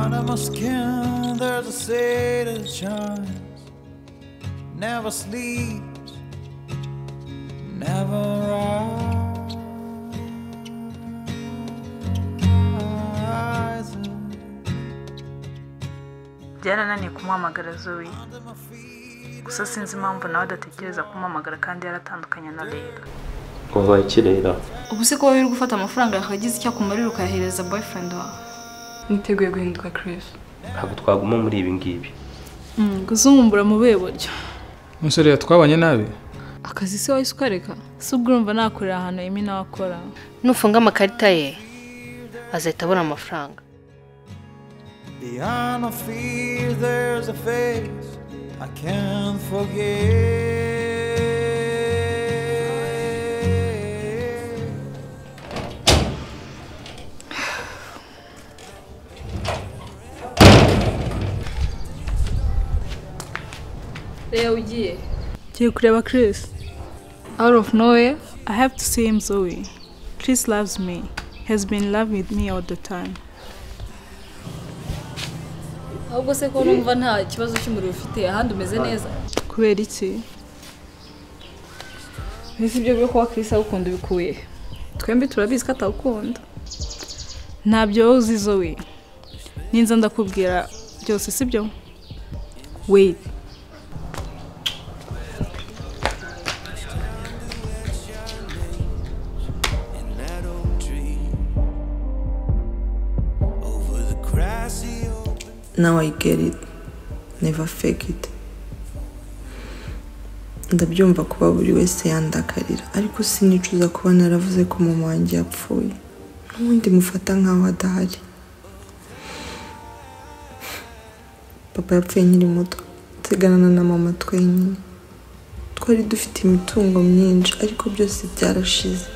Under my skin, there's a say that shines, never sleeps, never rises. byarananiye kumuhamagara zoe? Gusa sinzi impamvu nawe adatekereza kumuhamagara kandi yaratandukanye na rero wabaye ikirera ubu se kuba wiri gufata amafaranga yakagize icyo akumarira ukayahereza boyfriend wawe? Niteguye guhinduka Chris. Ntabwo twaguma muri ibi ngibi. Gusa umumbura mu buhe buryo umusore twabanye nabi? Akazi se wahise ukareka? Si ubwo urumva nakorera ahantu Emi nawe akora? Nufunga amakarita ye azahita abona amafaranga. Beyond the fear, there's a face I can't forget. Reba ugiye ngiye kureba Chris out of nowhere I have to see him Zoe Chris loves me has been in love with me all the time. Ahubwo se ko numva nta kibazo cy'umuriro ufite ahandi umeze neza. Kubera iki? Mbese ibyo byo kuba Chris agukunda ubikuye? Twembi turabizi ko atawukunda ntabyo wowe uzi Zoe. Ninza ndakubwira byose sibyo? Wait. Now I get it. Never fake it. Ndabyumva kuba buri wese yandakarira ariko sinicuza kuba naravuze ko mama wanjye yapfuye. N'ubundi mufata nkaho adahari. Papa yapfuye nkiri muto. Nsigarana na mama twenyine. Twari dufite imitungo myinshi ariko byose byarashize.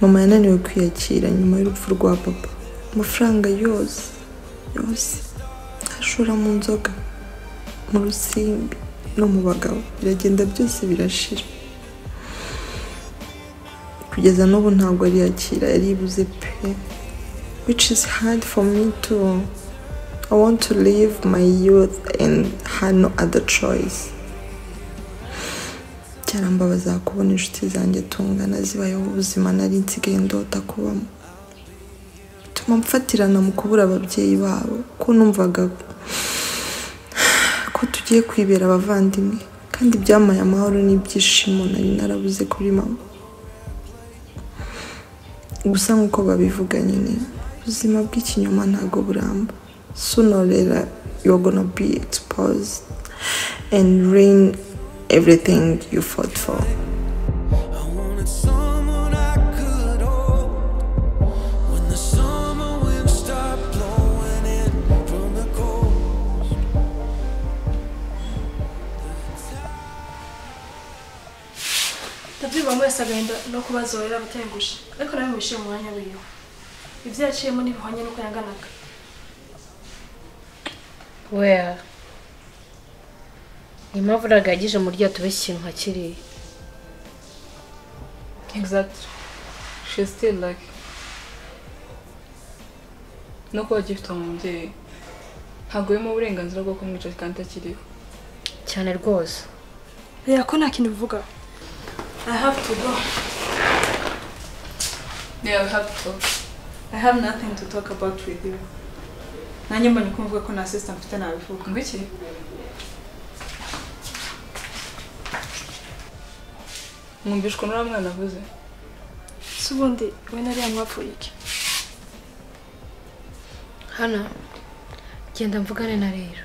Mama yananiwe kwiyakira nyuma y'urupfu rwa papa. Amafaranga yose. Yose. Ashora mu nzoga mu rusimbi no mu bagabo. Biragenda byose birashira. Kugeza n'ubu ntabwo ariyakira yaribuze pe. Which is hard for me to I want to live my youth and had no other choice. Byarambabaza kubona inshuti zanjye tungana zibayeho ubuzima nari nsigaye ndota kubamo. Bituma mfatirana mu kubura ababyeyi babo ko numvaga ko tugiye kwibera abavandimwe. Kandi byamaye amahoro n'ibyishimo nari narabuze kuri mama. Gusa nk'uko babivuga nyine ubuzima bw'ikinyoma ntabwo buramba. Sonorera you're gonna be exposed and ruin everything you fought for. Muri wese agahinda no kubazorera abatengushe ariko nawe wishyuye mu mwanya wiwe. Ibyo yaciyemo ntibihwanye n'uko yanganaga. Weya ni impamvu uragagije mu ryato tubeshya ikintu nka kiriya. Exactly. She's still lucky no kuba agifite umubyeyi ntabwo birimo uburenganzira bwo kumwica kandi atakiriho cyane rwose. Reba ko nta kintu bivuga I have to go. Yeah we have to talk. I have nothing to talk about with you. Nanjye mbonye ko mvuga ko nta sister mfite nabivuga ngo iki mwumvishwa n'uriya mwana avuze si ubundi we nariya mwapfuye iki? Hano genda mvugane na rero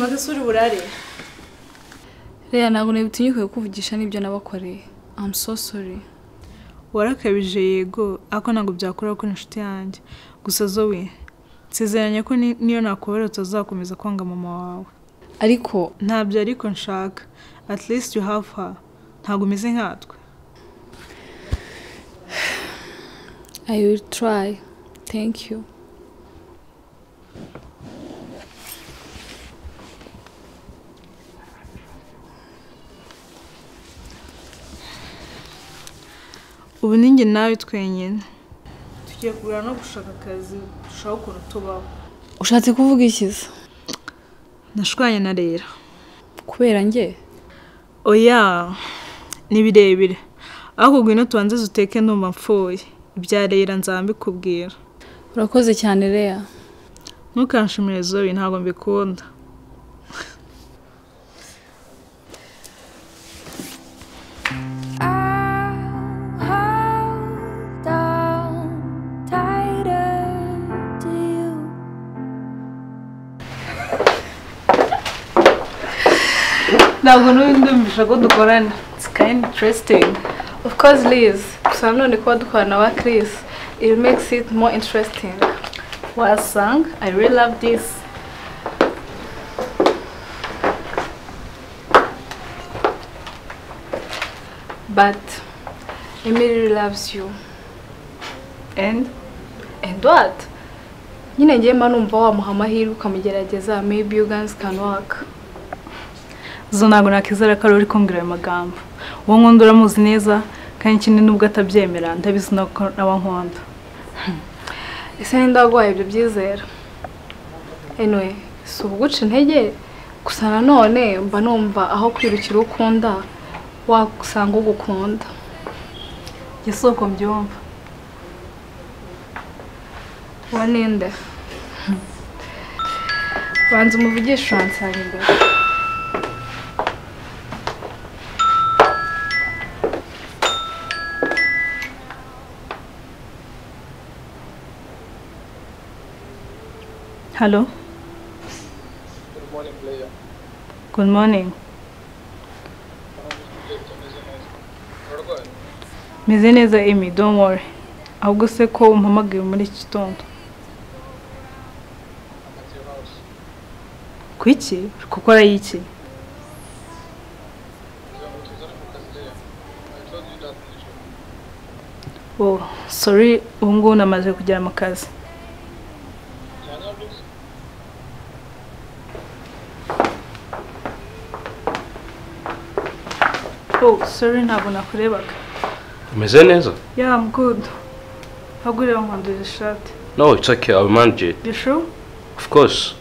numvaga se uri burare rero ntabwo ntibitinyuke kukuvugisha n'ibyo nabakoreye. I'm so sorry. Warakabije yego. Ariko ntabwo byakora ko inshuti yanjye. Gusa zoe nsezeranye ko ni- niyo nakubera utazakomeza kwanga mama wawe. Ariko? Ntabyo ariko nshaka. At least you have her. Ntabwo umeze nkatwe. I will try. Thank you. Ubu ni njye nawe twenyine. Tugiye kugura no gushaka akazi dushaka ukuntu tubaho. Ushatse kuvuga ikiza nashwanye na rera kubera njye? Oya ni birebire. Ariko ngwino tubanze zuteke ndumva mpfuye. Ibya rera nzaba mbikubwira urakoze cyane Lea. Ntukanshimire zoe ntabwo mbikunda. Ntabwo n'ubindumvisha ko dukorana. It's kind interesting. Of course Liz. Gusa nanone kuba dukorana na ba Chris it makes it more interesting. Wasanga i really love this. But Emily loves you. And? And what? Nyine ngiye mba numva wamuha amahirwe ukamugerageza maybe you guys can work zo ntabwo nakizera ko ari uri kumbwira ayo magambo uwo nkunda uramuzi neza kandi ikindi nubwo atabyemera ndabizi nawe nkunda. Ese ninde waguhaye ibyo byizera anyway si uguca intege? Gusa nanone mba numva aho kwirukira uwo ukunda wasanga ugukunda. Uko mbyumva. Uwo ninde? Banza umuvugisha uransanga imbere Hello? Good morning. Meze neza Amy, don't worry. Ahubwo se ko umpamagaye muri iki gitondo. Kuki? Uri gukora iki? Oh, sorry, ubu ngubu namaze kugera mu kazi. Oh, sorry ntabwo nakurebaga. umeze neza Yeah, I'm good. Ahubwo ureba ishati. no it's okay I'll manage it You sure? of course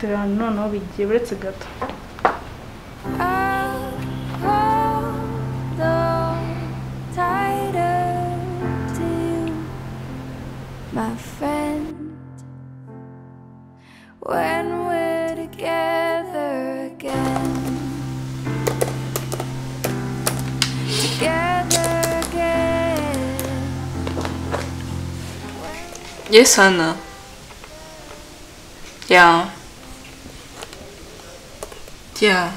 Tera noneho bigiye uretse gato. Yes, Anna. Yeah. Yeah.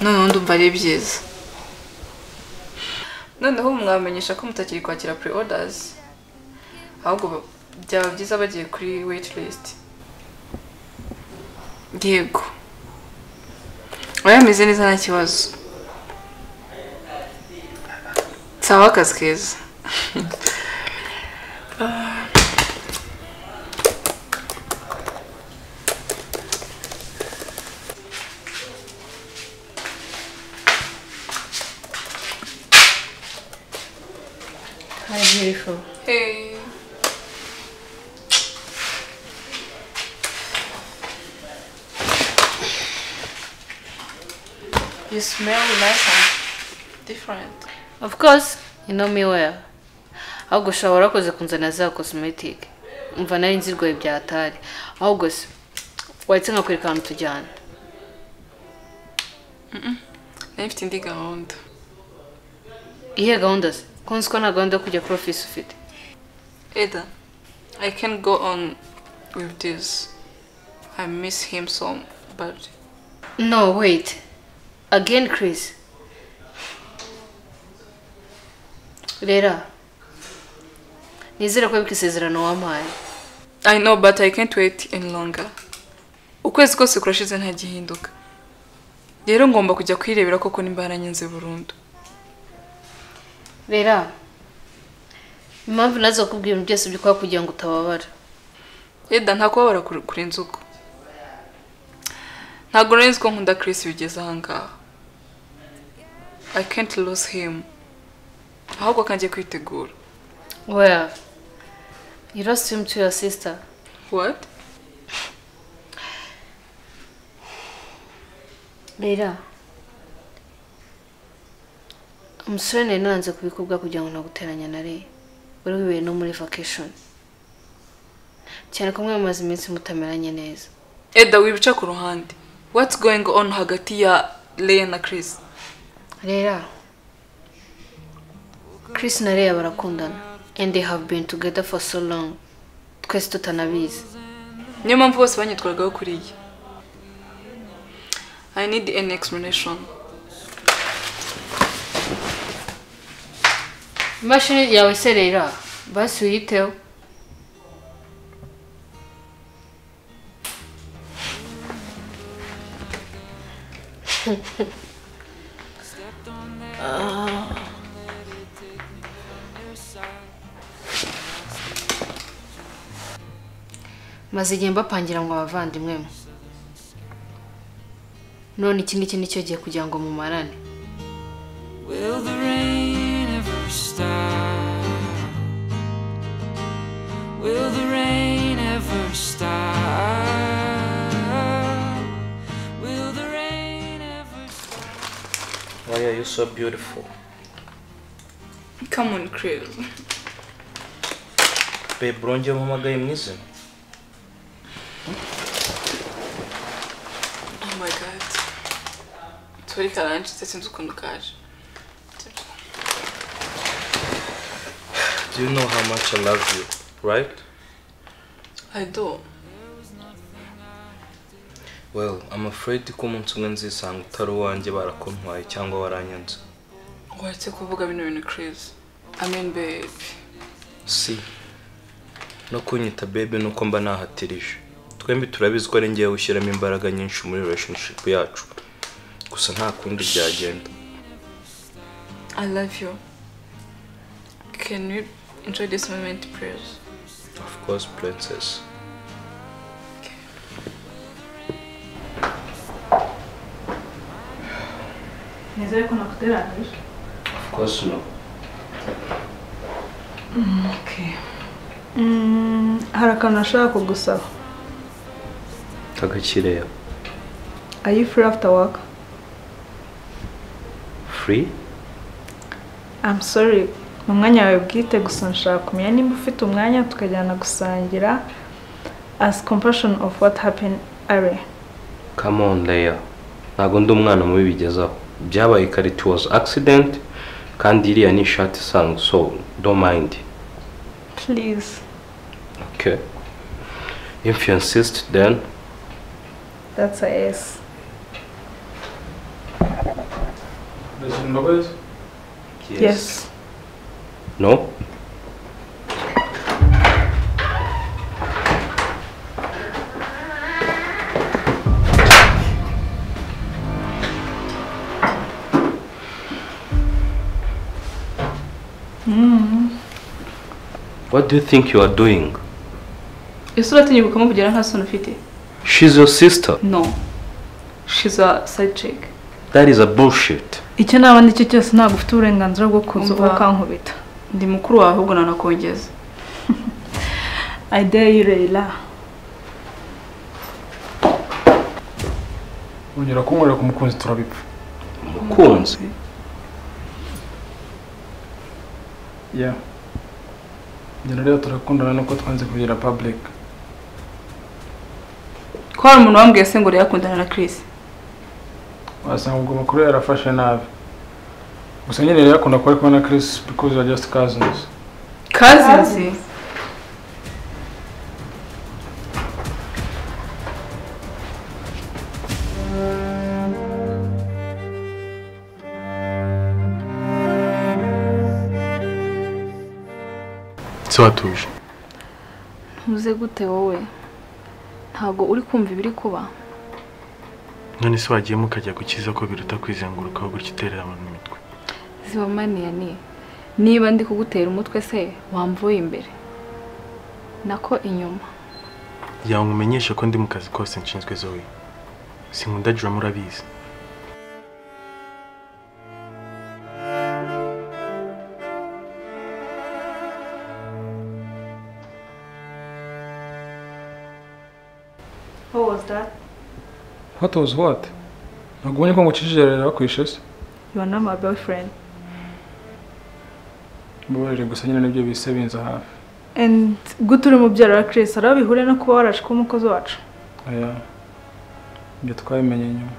noneho ndumva ari byiza noneho mwamenyesha ko mutakiri kwakira pre orders ahubwo ba- byaba byiza bagiye kuri wait list yego oya ameze neza nta kibazo sawa akazi keza Hi, beautiful. Hey. You smell nice and different. of course you know me well ahubwo ushobora warakoze kunzana za cosmetic umva nari nzirwaye bya hatari ahubwo se wahise nkakwereka ahantu tujyana Nari mfite indi gahunda. iyihe gahunda se ko nzi ko nta gahunda yo kujya kuri ofisi ufite Eda, I can go on with this. I miss him so bad. no wait again chris rera nizere ko wibuka isezerano wampaye I know but I can't wait any longer. Ukwezi kose kurashize nta gihinduka. Rero ngomba kujya kwirebera koko nimba yaranyenze burundu. Rera impamvu nazo kubwira ibintu byose bikora kugira ngo utababara Eda nta kubabara kurenza uko. Ntabwo nari nzi ko nkunda Chris bigeze aha ngaha. I can't lose him. Ahubwo kanjye kwitegura. well you lost him to your sister What? rera umusore nari nanze kubikubwa kugira ngo naguteranya na Ray wari wibereye no muri vacation cyane ko mwe mumaze iminsi mutameranye neza Eda wibica ku ruhande. What's going on hagati ya Leah na Chris? rera Chris na Ray barakundana and they have been together for so long twese tutanabizi Niyo mpamvu bose banyitwaragaho kuriya. I need an explanation. Imashini yawe se rera basi uyiteho maze igihe mbapangira ngo abavandimwe mwe none iki ngiki ni cyo gihe kugira ngo mumarane? So beautiful? Come on, Chris. Babe, urongera umpamagaye mu izina? Oh my god. Turi karanje sinzi ukuntu kaje. Do you know how much I love you, right? I do. Well, I'm afraid ko umunsi umwe nzisanga utari uwanjye barakuntwaye cyangwa waranyanze. Waretse kuvuga bino bintu Chris. I mean babe. Si. No kunyita baby nuko mba nahatirije. Twembi turabizi ko ari ngewe ushyiramo imbaraga nyinshi muri relationship yacu. Gusa nta kundi byagenda. I love you. Can we enjoy this moment, please? Of course, princess. Nizere ko nakuteranije Of course no. okay Mm, hari akantu nashaka kugusaba Tagakireya. are you free after work Free? I'm sorry mu mwanya wawe bwite gusa nshaka kumenya nimba ufite umwanya tukajyana gusangira as compassion of what happened are Come on, Leia. Ntabwo ndi umwana mubi bigezaho. Byabaye kare it was accident kandi iriya ni ishati isanzwe so don't mind. please Okay. If you insist then that's a yes Ndashyira imbabazi yes no. What do you think you are doing? Ese uratinyuka ukamubwira nta soni ufite? She's your sister. No. She's a side chick. That is a bullshit. icyo naba ndi cyo cyose ntabwo ufite uburenganzira bwo kuza ukankubita Ndi mukuru wawe ahubwo nanakongeza. I dare you Leila wongera kunkorera ku mukunzi turabipfa Umukunzi. yeah njye na rero turakundana nuko twanze kugira public Ko hari umuntu wambwiye se ngo yakundana na Chris. wasanga ubwo makuru yarafashe nabi gusa nyine rero akunda kuba ari kumwe na Chris because we are just cousins Cousins. Ese watuje ntuze gute wowe? Ntabwo uri kumva ibiri kuba? None se wagiyemo ukajya gukiza ko biruta kwizengurukaho gutya uterera abantu imitwe? Ziba maniya ni niba ndi kugutera umutwe se wamvuye imbere? Nako inyuma. Yawe umenyeshe ko ndi mu kazi kose nshinzwe zoe. Sinkunda drama urabizi. What was that? what was what? Ntabwo ubonye ko ngucishije rero bakwishe se You are not my boyfriend. mbabarire gusa nyine ni byo bise binza hafi. And gute uri mubyara wa Chris? Hari aho bihuriye no kuba kuba umukozi wacu? Aya ibyo twabimenye nyuma.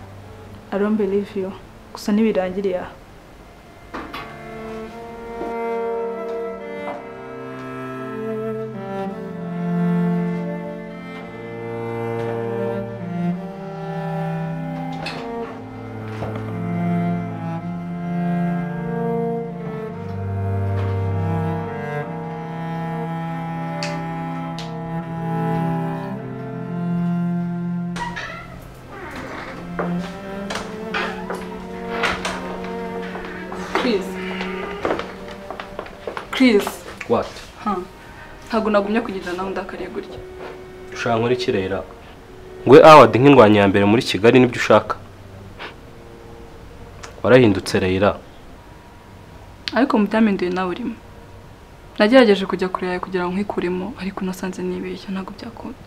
I don't believe you. Gusa ntibirangiriye aha. What? Ha ntabwo nagumye kugenda nawe ndakariye gutya. Ushaka nkora ikirera ngwe awadi nk'indwanyi ya mbere muri kigali ni byo ushaka. Warahindutse reyira ariko mu byaminduye nawe urimo. Nagerageje kujya kure yawe kugira ngo nkwikuremo ariko nasanze nibeshya ntabwo byakunda.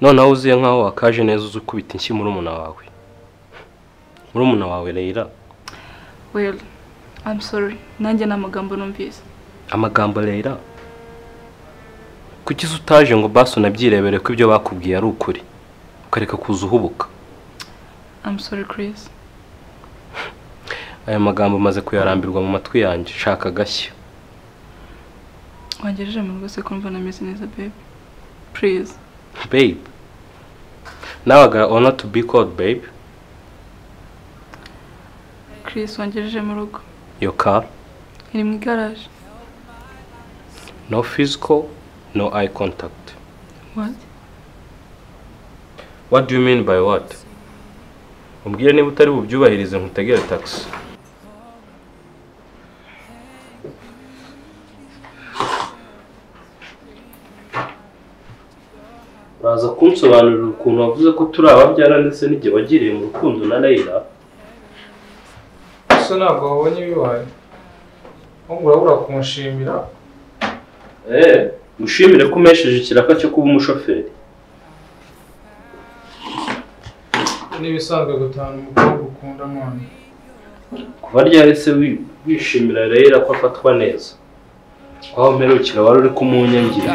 Noneho uziye nk'aho wakaje neza uzi ukubita inshyi murumuna wawe. Murumuna wawe reyira well I'm sorry. Nanjye ni amagambo numvise. Amagambo reyira kuki utaje ngo basi unabyirebere ko ibyo bakubwiye ari ukuri? Ukareka kuza uhubuka. Sorry Chris. Aya magambo maze kuyarambirwa mu matwi yanjye. Shaka agashya. Wangejeje mu rwose ko mva nameze neza babe? Please. Babe? Now I got honor to be called babe. Chris wangejeje mu rugo. Your car? Iri mu igaraje no physical no eye contact. What? What do you mean by what? Umbwire niba utari bubyubahirize nkutegere taxi. Uraza kunsobanurira ukuntu wavuze ko turi ababyara ndetse n'igihe wagiriye mu rukundo na Layla ese ntabwo wabonye ibibaye ahubwo urabura kunshimira? eh mushimire ko umesheje ikiraka cyo kuba umushoferi. N'ibisanzwe gutahana umukobwa ukunda none kuva ryari se wi- wishimira Layla ko afatwa neza? Aho mperukira wari uri kumunyangira.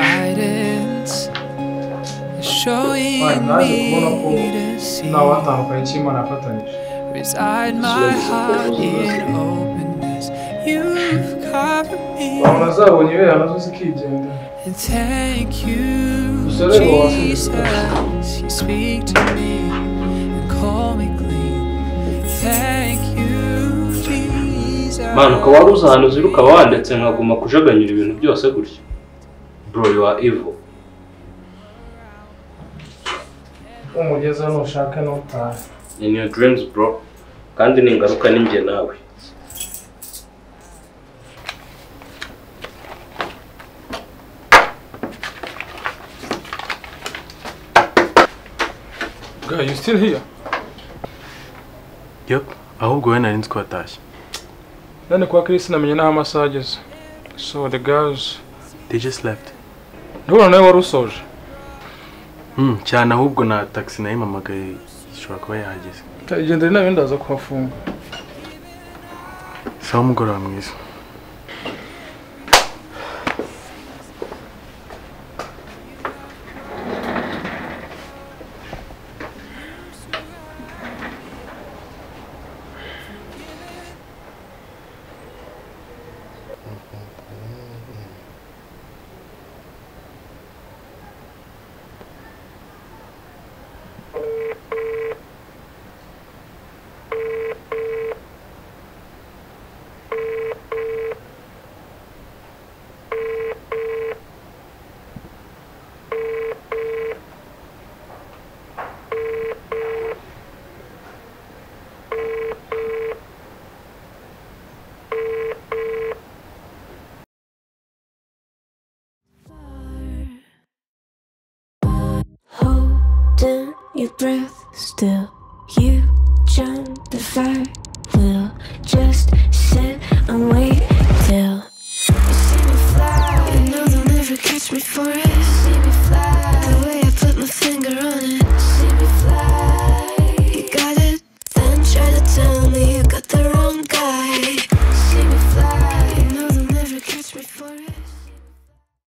Mwana, naje kubona ko me to see nta watandukanye cy'imana yafatanyije wabona azabonye ibera na zo zikigendera and thank you Gusa rero wasize Jesus. you speak to me and call me clean. Thank you Jesus. Mwana ukaba wari uzi ahantu ziri ukaba wandetse nkaguma kujaganyura ibintu byose gutya. Bro you are evil. Umugeze nushaka n'utahe in your dreams bro. Kandi ni ingaruka ni njye nawe. Guy, you still here? Yep, ahubwo we nari nzi ko watashye. None kwa Chris namenye n'aho amasaha ageze. So the girls... They just left. Ndabona nawe wari usoje. Hmm, cyane ahubwo na taxi nayimpamagaye ishobora kuba yahageze. Igendere nawe ndaza kuhafunga. Sawa umugoroba mwiza. Breath, still. you jump